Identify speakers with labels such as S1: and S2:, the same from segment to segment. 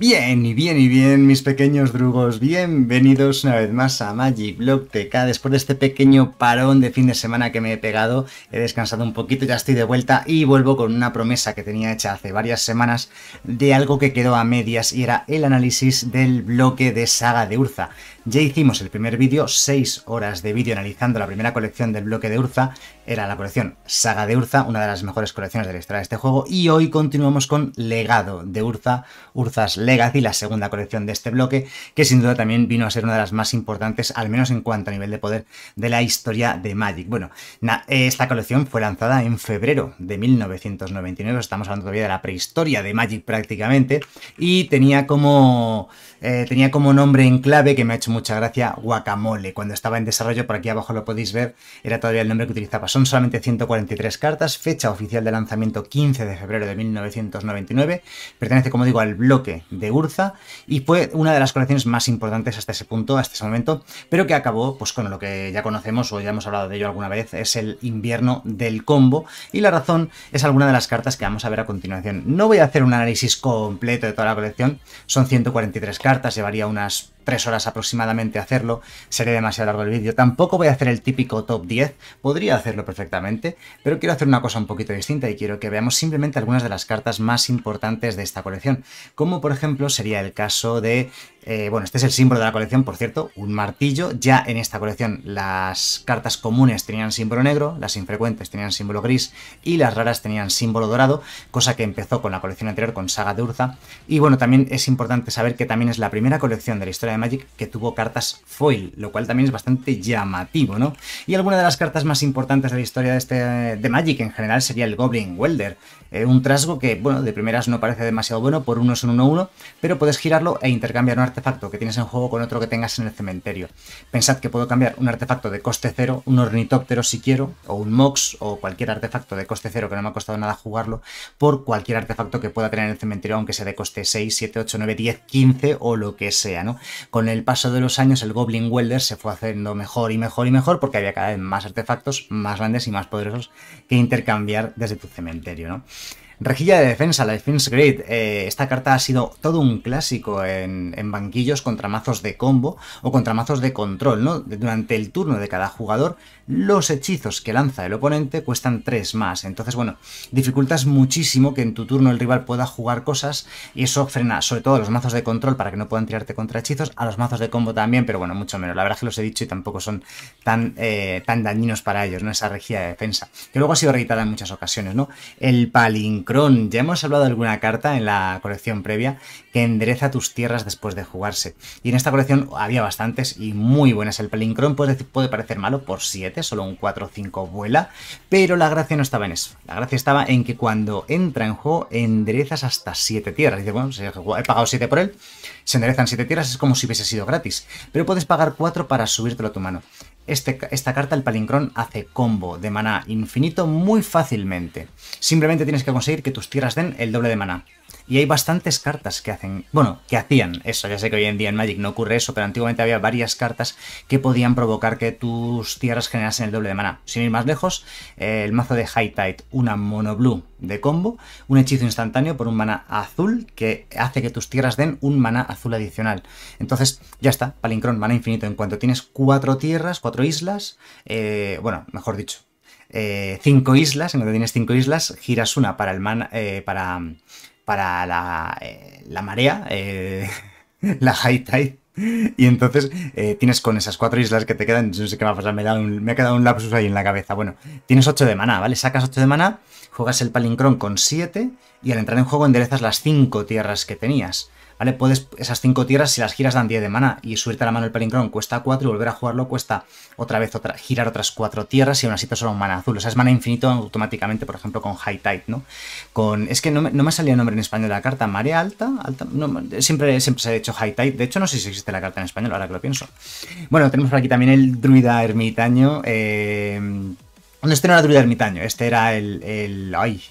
S1: Bien y bien y bien, mis pequeños drugos, bienvenidos una vez más a Magic Block TK. Después de este pequeño parón de fin de semana que me he pegado, he descansado un poquito, ya estoy de vuelta y vuelvo con una promesa que tenía hecha hace varias semanas de algo que quedó a medias y era el análisis del bloque de Saga de Urza. Ya hicimos el primer vídeo, 6 horas de vídeo analizando la primera colección del bloque de Urza, era la colección Saga de Urza, una de las mejores colecciones de la historia de este juego, y hoy continuamos con Legado de Urza, Urza's Legacy, la segunda colección de este bloque, que sin duda también vino a ser una de las más importantes, al menos en cuanto a nivel de poder, de la historia de Magic. Bueno, esta colección fue lanzada en febrero de 1999, estamos hablando todavía de la prehistoria de Magic prácticamente, y tenía como eh, tenía como nombre en clave que me ha hecho mucha gracia Guacamole. Cuando estaba en desarrollo, por aquí abajo lo podéis ver, era todavía el nombre que utilizaba. Son solamente 143 cartas, fecha oficial de lanzamiento 15 de febrero de 1999. Pertenece, como digo, al bloque de Urza y fue una de las colecciones más importantes hasta ese punto, hasta ese momento, pero que acabó pues con lo que ya conocemos o ya hemos hablado de ello alguna vez, es el invierno del combo y la razón es alguna de las cartas que vamos a ver a continuación. No voy a hacer un análisis completo de toda la colección, son 143 cartas llevaría unas 3 horas aproximadamente hacerlo, sería demasiado largo el vídeo. Tampoco voy a hacer el típico top 10, podría hacerlo perfectamente, pero quiero hacer una cosa un poquito distinta y quiero que veamos simplemente algunas de las cartas más importantes de esta colección, como por ejemplo sería el caso de eh, bueno, este es el símbolo de la colección, por cierto, un martillo. Ya en esta colección las cartas comunes tenían símbolo negro, las infrecuentes tenían símbolo gris y las raras tenían símbolo dorado, cosa que empezó con la colección anterior con Saga de Urza. Y bueno, también es importante saber que también es la primera colección de la historia de Magic que tuvo cartas foil, lo cual también es bastante llamativo, ¿no? Y alguna de las cartas más importantes de la historia de, este, de Magic en general sería el Goblin Welder, eh, un trasgo que, bueno, de primeras no parece demasiado bueno, por uno son 1-1, pero puedes girarlo e intercambiar un artefacto que tienes en juego con otro que tengas en el cementerio. Pensad que puedo cambiar un artefacto de coste cero, un ornitóptero si quiero, o un mox, o cualquier artefacto de coste cero que no me ha costado nada jugarlo, por cualquier artefacto que pueda tener en el cementerio, aunque sea de coste 6, 7, 8, 9, 10, 15 o lo que sea, ¿no? Con el paso de los años el Goblin Welder se fue haciendo mejor y mejor y mejor porque había cada vez más artefactos más grandes y más poderosos que intercambiar desde tu cementerio, ¿no? Rejilla de defensa, la Defense Grid. Eh, esta carta ha sido todo un clásico en, banquillos contra mazos de combo o contra mazos de control, ¿no? Durante el turno de cada jugador, los hechizos que lanza el oponente cuestan 3 más. Entonces, bueno, dificultas muchísimo que en tu turno el rival pueda jugar cosas y eso frena sobre todo a los mazos de control para que no puedan tirarte contra hechizos, a los mazos de combo también, pero bueno, mucho menos. La verdad es que los he dicho y tampoco son tan, eh, tan dañinos para ellos, ¿no? Esa rejilla de defensa. Que luego ha sido reeditada en muchas ocasiones, ¿no? El palin ya hemos hablado de alguna carta en la colección previa que endereza tus tierras después de jugarse. Y en esta colección había bastantes y muy buenas. El Palincron puede, puede parecer malo por 7, solo un 4 o 5 vuela, pero la gracia no estaba en eso. La gracia estaba en que cuando entra en juego enderezas hasta 7 tierras. Dice, bueno, he pagado 7 por él, se enderezan 7 tierras, es como si hubiese sido gratis. Pero puedes pagar 4 para subírtelo a tu mano. Este, esta carta, el Palincron, hace combo de maná infinito muy fácilmente. Simplemente tienes que conseguir que tus tierras den el doble de maná. Y hay bastantes cartas que hacen, bueno, que hacían eso. Ya sé que hoy en día en Magic no ocurre eso, pero antiguamente había varias cartas que podían provocar que tus tierras generasen el doble de mana. Sin ir más lejos, el mazo de High Tide, una mono blue de combo, un hechizo instantáneo por un mana azul que hace que tus tierras den un mana azul adicional. Entonces, ya está, Palincron, mana infinito. En cuanto tienes cuatro tierras, cuatro islas, eh, bueno, mejor dicho, eh, cinco islas, en cuanto tienes cinco islas, giras una para el mana, eh, para para la, eh, marea, eh, la high tide. Y entonces eh, tienes con esas cuatro islas que te quedan, no sé qué va a pasar, me, me ha quedado un lapsus ahí en la cabeza. Bueno, tienes 8 de mana, ¿vale? Sacas 8 de mana, juegas el palincron con 7 y al entrar en juego enderezas las 5 tierras que tenías. ¿Vale? Puedes, esas 5 tierras, si las giras dan 10 de mana y subirte a la mano el Pelincron cuesta 4 y volver a jugarlo cuesta otra vez girar otras 4 tierras y aún así te solo un mana azul. O sea, es mana infinito automáticamente, por ejemplo, con High Tide, ¿no? Con, es que no me, no me salía el nombre en español de la carta, Marea Alta, siempre, siempre se ha dicho High Tide. De hecho, no sé si existe la carta en español, ahora que lo pienso. Bueno, tenemos por aquí también el druida ermitaño. Eh, este no era druida ermitaño, este era el, el ay,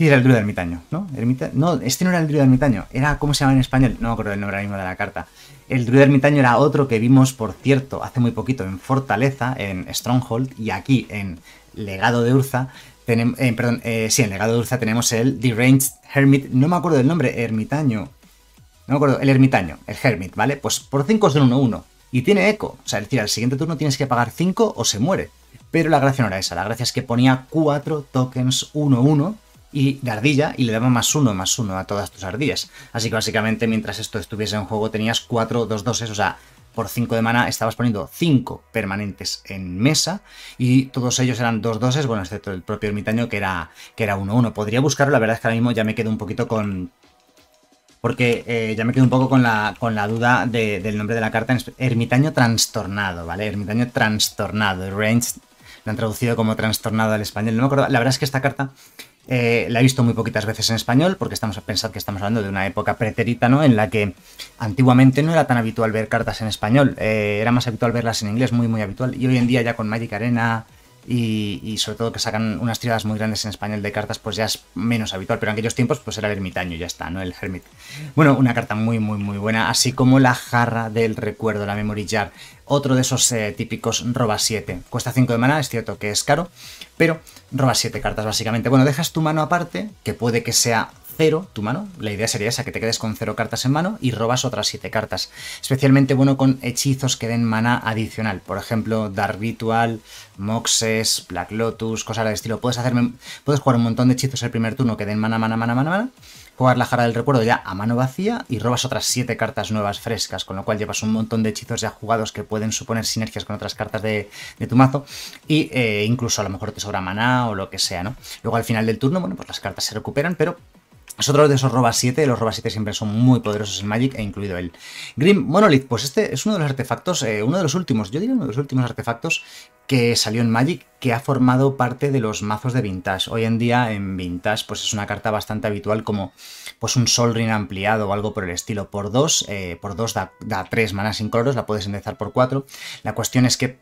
S1: Sí, era el druida ermitaño, ¿no? No, este no era el druida ermitaño. Era, ¿cómo se llama en español? No me acuerdo el nombre mismo de la carta. El druida ermitaño era otro que vimos, por cierto, hace muy poquito en Fortaleza, en Stronghold, y aquí en Legado de Urza. Tenemos, eh, perdón, eh, sí, en Legado de Urza tenemos el Deranged Hermit. No me acuerdo del nombre, ermitaño. no me acuerdo, el ermitaño, el Hermit, ¿vale? Pues por 5 es de 1-1 y tiene eco. O sea, es decir, al siguiente turno tienes que pagar 5 o se muere. Pero la gracia no era esa, la gracia es que ponía 4 tokens 1-1 y de ardilla y le daba más 1, más 1 a todas tus ardillas. Así que básicamente mientras esto estuviese en juego tenías 4 2 2 o sea, por 5 de mana estabas poniendo 5 permanentes en mesa y todos ellos eran 2 doses, bueno, excepto el propio ermitaño que era 1-1. Que era Podría buscarlo, la verdad es que ahora mismo ya me quedo un poquito con, porque eh, ya me quedo un poco con la, con la duda del nombre de la carta, ermitaño trastornado, ¿vale? Ermitaño trastornado, range, lo han traducido como trastornado al español, no me acuerdo, la verdad es que esta carta eh, la he visto muy poquitas veces en español, porque estamos a pensar que estamos hablando de una época pretérita, ¿no? En la que antiguamente no era tan habitual ver cartas en español, eh, era más habitual verlas en inglés, muy muy habitual, y hoy en día ya con Magic Arena, y, sobre todo que sacan unas tiradas muy grandes en español de cartas, pues ya es menos habitual, pero en aquellos tiempos pues era el ermitaño, ya está, ¿no? El Hermit. Bueno, una carta muy, muy, muy buena, así como la jarra del recuerdo, la Memory Jar, otro de esos eh, típicos roba 7. Cuesta 5 de mana, es cierto que es caro, pero roba 7 cartas básicamente. Bueno, dejas tu mano aparte, que puede que sea cero tu mano. La idea sería esa, que te quedes con cero cartas en mano y robas otras siete cartas. Especialmente bueno con hechizos que den mana adicional. Por ejemplo, Dark Ritual, Moxes, Black Lotus, cosas del estilo. Puedes, hacerme, puedes jugar un montón de hechizos el primer turno que den mana, mana, mana, mana, mana. Jugar la jara del recuerdo ya a mano vacía y robas otras siete cartas nuevas frescas, con lo cual llevas un montón de hechizos ya jugados que pueden suponer sinergias con otras cartas de, tu mazo y eh, incluso a lo mejor te sobra mana o lo que sea, ¿no? Luego al final del turno, bueno, pues las cartas se recuperan, pero es otro de esos Roba 7, los Roba 7 siempre son muy poderosos en Magic, e incluido el Grim Monolith, pues este es uno de los artefactos, eh, uno de los últimos, yo diría uno de los últimos artefactos que salió en Magic, que ha formado parte de los mazos de Vintage. Hoy en día en Vintage pues es una carta bastante habitual como pues un Sol Ring ampliado o algo por el estilo. Por 2, eh, por 2 da, da 3 manas incoloros, la puedes empezar por 4. La cuestión es que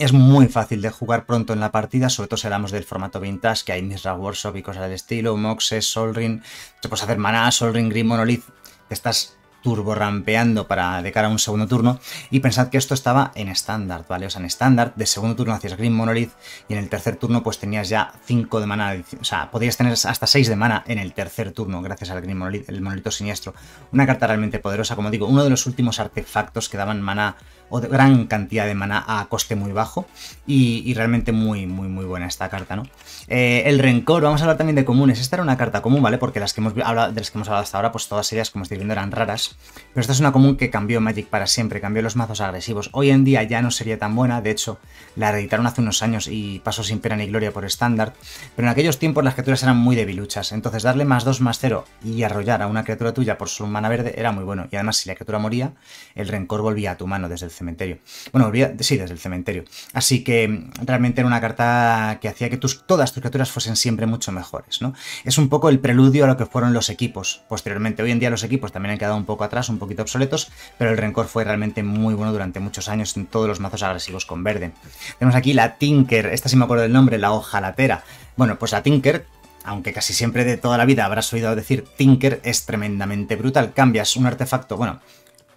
S1: es muy fácil de jugar pronto en la partida, sobre todo si hablamos del formato vintage, que hay Misra Workshop y cosas del estilo, Moxes, Sol Ring, te puedes hacer Maná, Sol Ring, Green Monolith, te estás turbo rampeando para de cara a un segundo turno. Y pensad que esto estaba en estándar, ¿vale? O sea, en estándar, de segundo turno hacías Green Monolith y en el tercer turno pues tenías ya 5 de mana, o sea, podías tener hasta 6 de mana en el tercer turno gracias al Green Monolith, el monolito siniestro. Una carta realmente poderosa, como digo, uno de los últimos artefactos que daban mana o de gran cantidad de mana a coste muy bajo y, realmente muy, muy, muy buena esta carta, ¿no? Eh, el Rencor, vamos a hablar también de comunes. Esta era una carta común, ¿vale? Porque las que hemos hablado, de las que hemos hablado hasta ahora, pues todas ellas, como estoy viendo, eran raras. Pero esta es una común que cambió Magic para siempre, cambió los mazos agresivos. Hoy en día ya no sería tan buena, de hecho, la reeditaron hace unos años y pasó sin pena ni gloria por estándar. Pero en aquellos tiempos las criaturas eran muy debiluchas, entonces darle más 2 más 0 y arrollar a una criatura tuya por su mana verde era muy bueno. Y además, si la criatura moría, el Rencor volvía a tu mano desde el cementerio. Bueno, volvía, sí, desde el cementerio. Así que realmente era una carta que hacía que tus, todas tus criaturas fuesen siempre mucho mejores, ¿no? Es un poco el preludio a lo que fueron los equipos posteriormente. Hoy en día los equipos también han quedado un poco atrás, un poquito obsoletos, pero el Rencor fue realmente muy bueno durante muchos años en todos los mazos agresivos con verde. Tenemos aquí la Tinker, esta sí me acuerdo del nombre, la hojalatera. Bueno, pues la Tinker aunque casi siempre de toda la vida habrás oído decir Tinker, es tremendamente brutal. Cambias un artefacto, bueno,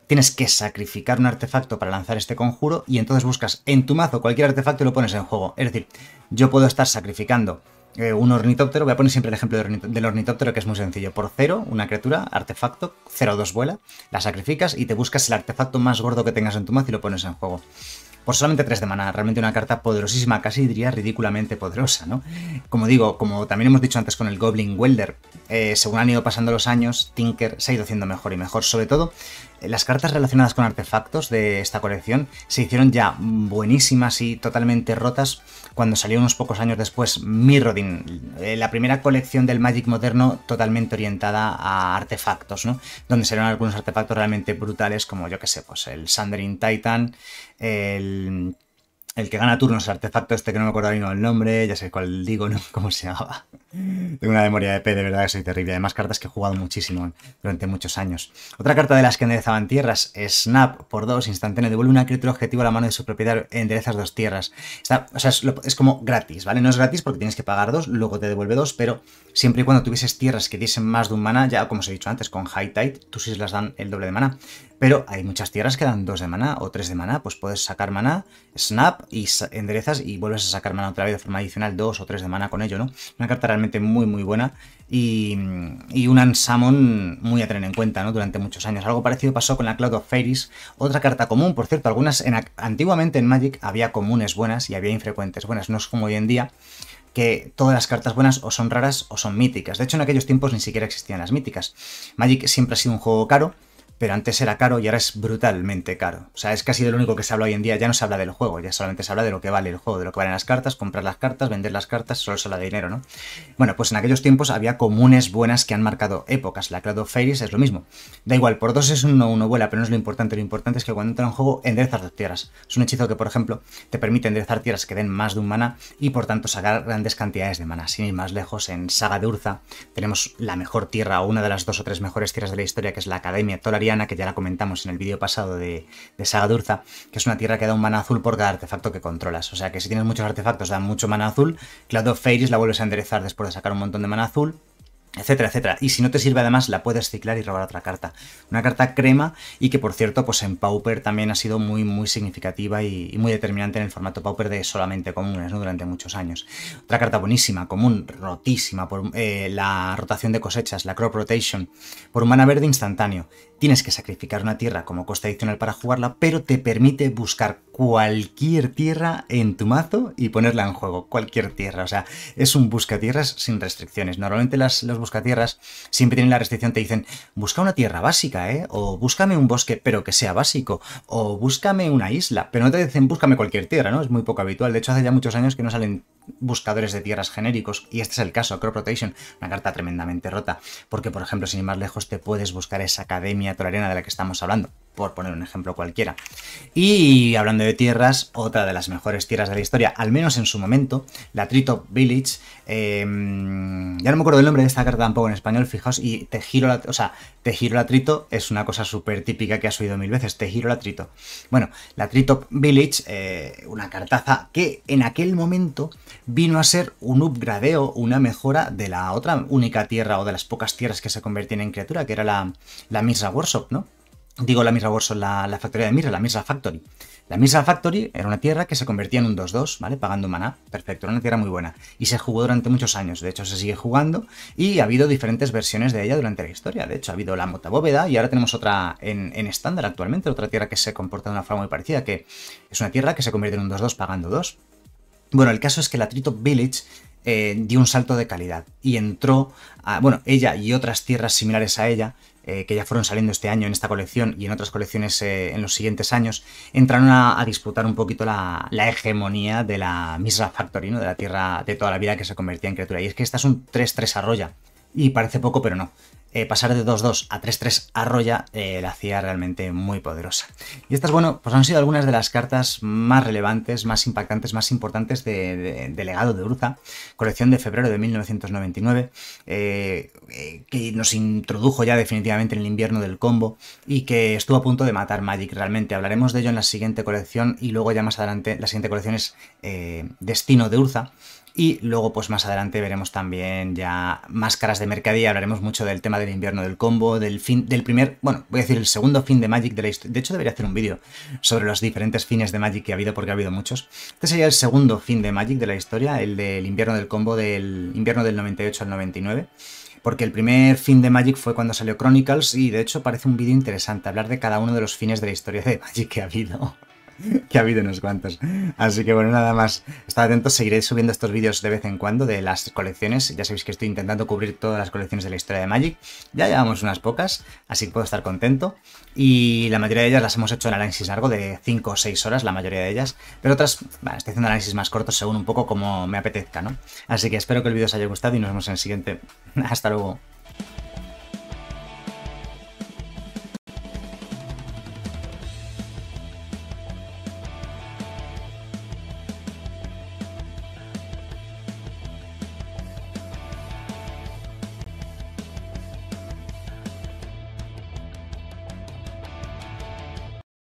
S1: tienes que sacrificar un artefacto para lanzar este conjuro y entonces buscas en tu mazo cualquier artefacto y lo pones en juego. Es decir, yo puedo estar sacrificando eh, un ornitóptero, voy a poner siempre el ejemplo del ornitóptero que es muy sencillo. Por cero, una criatura, artefacto, 0 o 2 vuela, la sacrificas y te buscas el artefacto más gordo que tengas en tu mazo y lo pones en juego. Por solamente 3 de mana, realmente una carta poderosísima, casi diría ridículamente poderosa, ¿no? Como digo, como también hemos dicho antes con el Goblin Welder, eh, según han ido pasando los años, Tinker se ha ido haciendo mejor y mejor. Sobre todo, las cartas relacionadas con artefactos de esta colección se hicieron ya buenísimas y totalmente rotas cuando salió unos pocos años después Mirrodin, eh, la primera colección del Magic moderno totalmente orientada a artefactos, ¿no? Donde salieron algunos artefactos realmente brutales como yo que sé, pues el Sundering Titan, el el que gana turnos, artefacto este que no me acuerdo ahora el nombre, ya sé cuál digo, ¿no? ¿Cómo se llamaba? Tengo una memoria de P, de verdad que soy terrible. Además, cartas que he jugado muchísimo durante muchos años. Otra carta de las que enderezaban tierras, Snap por dos, instantáneo, devuelve una criatura objetivo a la mano de su propietario, enderezas dos tierras. o sea, es, como gratis, ¿vale? No es gratis porque tienes que pagar dos, luego te devuelve dos, pero siempre y cuando tuvieses tierras que diesen más de un mana, ya como os he dicho antes, con High Tide, tú sí las dan el doble de mana. Pero hay muchas tierras que dan dos de mana o tres de mana, pues puedes sacar mana, snap, y enderezas y vuelves a sacar mana otra vez de forma adicional, dos o tres de mana con ello, ¿no? Una carta realmente muy, muy buena y, y un Unsummon muy a tener en cuenta, ¿no? Durante muchos años. Algo parecido pasó con la Cloud of Fairies, otra carta común, por cierto, algunas en, antiguamente en Magic había comunes buenas y había infrecuentes buenas, no es como hoy en día que todas las cartas buenas o son raras o son míticas. De hecho, en aquellos tiempos ni siquiera existían las míticas. Magic siempre ha sido un juego caro, pero antes era caro y ahora es brutalmente caro. O sea, es casi de lo único que se habla hoy en día. Ya no se habla del juego, ya solamente se habla de lo que vale el juego, de lo que valen las cartas, comprar las cartas, vender las cartas, solo se habla de dinero, ¿no? Bueno, pues en aquellos tiempos había comunes buenas que han marcado épocas. La Cloud of Fairies es lo mismo. Da igual, por dos es uno, uno vuela, pero no es lo importante. Lo importante es que cuando entra en juego enderezas dos tierras. Es un hechizo que, por ejemplo, te permite enderezar tierras que den más de un mana y por tanto sacar grandes cantidades de mana. Sin ir más lejos, en Saga de Urza tenemos la mejor tierra o una de las dos o tres mejores tierras de la historia, que es la Academia Que ya la comentamos en el vídeo pasado de, Saga Durza, que es una tierra que da un mana azul por cada artefacto que controlas. O sea que si tienes muchos artefactos dan mucho mana azul, Cloud of la vuelves a enderezar después de sacar un montón de mana azul, etcétera, etcétera. Y si no te sirve además, la puedes ciclar y robar otra carta. Una carta crema y que por cierto, pues en Pauper también ha sido muy, muy significativa y, muy determinante en el formato Pauper de solamente comunes. Durante muchos años. Otra carta buenísima, común, rotísima, por eh, la rotación de cosechas, la crop rotation, por un mana verde instantáneo. Tienes que sacrificar una tierra como coste adicional para jugarla, pero te permite buscar cualquier tierra en tu mazo y ponerla en juego. Cualquier tierra. O sea, es un busca tierras sin restricciones. Normalmente las, los buscatierras siempre tienen la restricción, te dicen, busca una tierra básica, ¿eh? O búscame un bosque, pero que sea básico. O búscame una isla. Pero no te dicen, búscame cualquier tierra, ¿no? Es muy poco habitual. De hecho, hace ya muchos años que no salen buscadores de tierras genéricos, y este es el caso, Crop Rotation, una carta tremendamente rota, porque por ejemplo, sin ir más lejos, te puedes buscar esa academia torarena de la que estamos hablando, por poner un ejemplo cualquiera. Y hablando de tierras, otra de las mejores tierras de la historia, al menos en su momento, la Tritop Village, em, ya no me acuerdo el nombre de esta carta tampoco en español, fijaos, y te giro la, o sea, te giro la Trito es una cosa súper típica que has oído mil veces, te giro la Trito. Bueno, la Tritop Village, eh, una cartaza que en aquel momento vino a ser un upgradeo, una mejora de la otra única tierra o de las pocas tierras que se convertían en criatura, que era la, la Misra Workshop, ¿no? Digo la Misra Workshop, la, la factoría de Misra, la Misra Factory. La Misra Factory era una tierra que se convertía en un 2-2, ¿vale? Pagando maná. Perfecto, era una tierra muy buena. Y se jugó durante muchos años. De hecho, se sigue jugando. Y ha habido diferentes versiones de ella durante la historia. De hecho, ha habido la Mota Bóveda y ahora tenemos otra en estándar actualmente. Otra tierra que se comporta de una forma muy parecida. Que es una tierra que se convierte en un 2-2 pagando 2. Bueno, el caso es que la Tritop Village eh, dio un salto de calidad y entró a, bueno, ella y otras tierras similares a ella, eh, que ya fueron saliendo este año en esta colección y en otras colecciones eh, en los siguientes años, entraron a, disputar un poquito la, hegemonía de la Misra Factory, de la tierra de toda la vida que se convertía en criatura. Y es que esta es un 3-3 arroya. Y parece poco, pero no. Eh, pasar de 2-2 a 3-3 arroya eh, la hacía realmente muy poderosa. Y estas, bueno, pues han sido algunas de las cartas más relevantes, más impactantes, más importantes de, legado de Urza, colección de febrero de 1999, eh, que nos introdujo ya definitivamente en el invierno del combo y que estuvo a punto de matar Magic realmente. Hablaremos de ello en la siguiente colección y luego ya más adelante la siguiente colección es Destino de Urza, y luego, pues más adelante veremos también ya máscaras de mercadilla, hablaremos mucho del tema del invierno del combo, del fin, del primer, bueno, voy a decir el segundo fin de Magic de la historia. De hecho, debería hacer un vídeo sobre los diferentes fines de Magic que ha habido, porque ha habido muchos. Este sería el segundo fin de Magic de la historia, el del invierno del combo, del invierno del 98 al 99 porque el primer fin de Magic fue cuando salió Chronicles y de hecho parece un vídeo interesante hablar de cada uno de los fines de la historia de Magic que ha habido. que ha habido unos cuantos. Así que bueno, nada más. Estad atentos, seguiré subiendo estos vídeos de vez en cuando de las colecciones. Ya sabéis que estoy intentando cubrir todas las colecciones de la historia de Magic. Ya llevamos unas pocas, así que puedo estar contento. Y la mayoría de ellas las hemos hecho en análisis largo de 5 o 6 horas, la mayoría de ellas. Pero otras, bueno, estoy haciendo análisis más cortos según un poco como me apetezca, ¿no? Así que espero que el vídeo os haya gustado y nos vemos en el siguiente. Hasta luego.